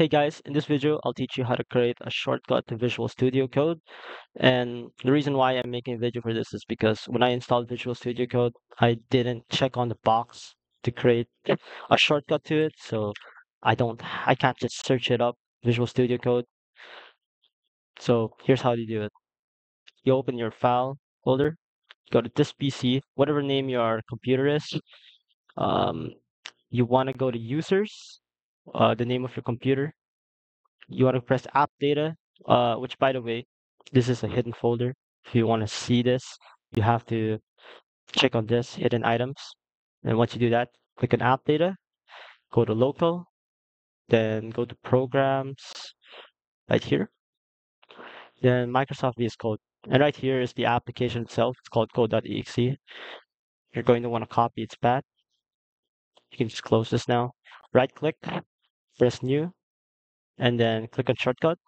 Hey guys, in this video, I'll teach you how to create a shortcut to Visual Studio Code. And the reason why I'm making a video for this is because when I installed Visual Studio Code, I didn't check on the box to create a shortcut to it. So I don't, I can't just search it up, Visual Studio Code. So here's how you do it. You open your file folder, go to this PC, whatever name your computer is. Um, you want to go to users, uh, the name of your computer. You want to press app data, uh, which by the way, this is a hidden folder. If you want to see this, you have to check on this hidden items. And once you do that, click on app data, go to local, then go to programs right here. Then Microsoft VS Code. And right here is the application itself. It's called code.exe. You're going to want to copy its path. You can just close this now. Right click, press new, and then click on shortcut.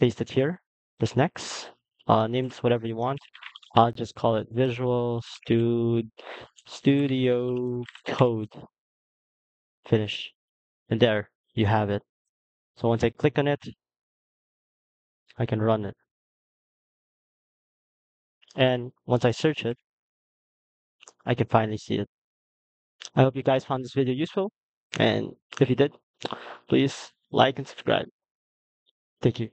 Paste it here. Press next. Uh, name this whatever you want. I'll just call it Visual Stud Studio Code. Finish. And there you have it. So once I click on it, I can run it. And once I search it, I can finally see it. I hope you guys found this video useful. And if you did, please like and subscribe. Thank you.